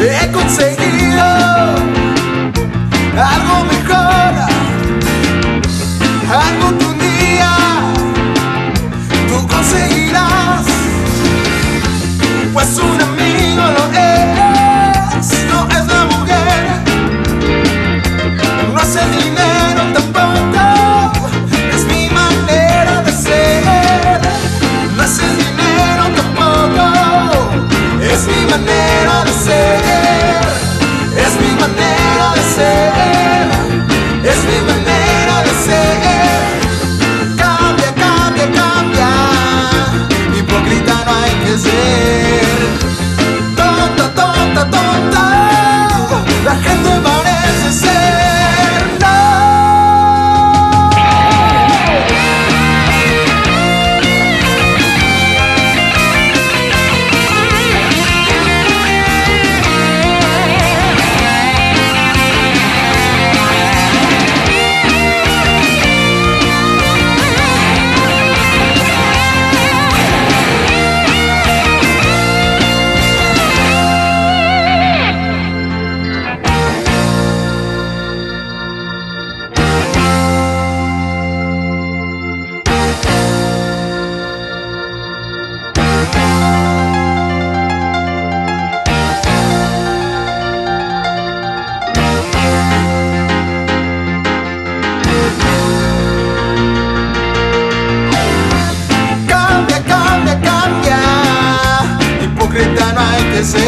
he conseguido algo mejor. Cambia,